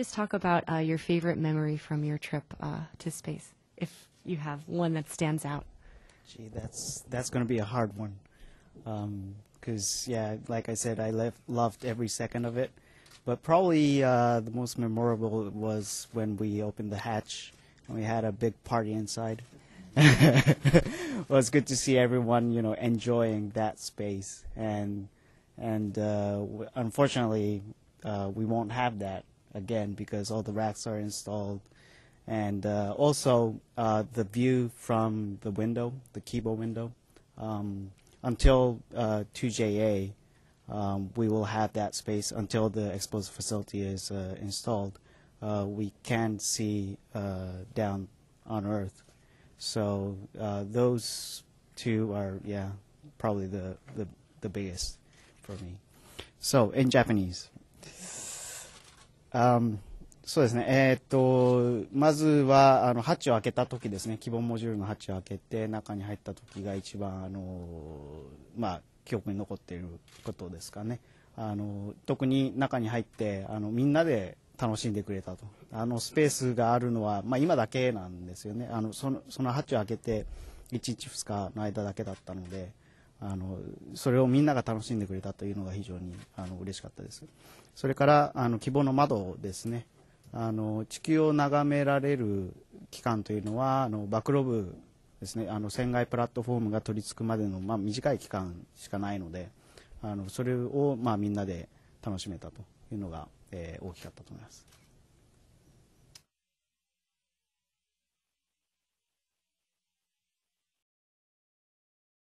just talk about uh, your favorite memory from your trip uh, to space, if you have one that stands out? Gee, that's that's going to be a hard one, because yeah, like I said, I left, loved every second of it. But probably uh, the most memorable was when we opened the hatch and we had a big party inside. it was good to see everyone, you know, enjoying that space, and and uh, unfortunately, uh, we won't have that again because all the racks are installed, and uh, also uh, the view from the window, the Kibo window, um, until uh, 2JA, um, we will have that space until the exposed facility is uh, installed. Uh, we can see uh, down on Earth. So uh, those two are, yeah, probably the, the, the biggest for me. So, in Japanese. Um, そうですね。えーっと、まずは、あの、ハッチを開けた時ですね。希望モジュールのハッチを開けて、中に入った時が一番、あの、まあ、記憶に残っていることですかね。あの、特に中に入って、あの、みんなで楽しんでくれたと。あの、スペースがあるのは、まあ、今だけなんですよね。あの、その、そのハッチを開けて、1日2日の間だけだったので、あのそれをみんなが楽しんでくれたというのが非常にあの嬉しかったです。それからあの希望の窓ですね。あの地球を眺められる期間というのはあのバックロブですね。あの船外プラットフォームが取り付くまでのまあ短い期間しかないので、あのそれをまあみんなで楽しめたというのが、えー大きかったと思います。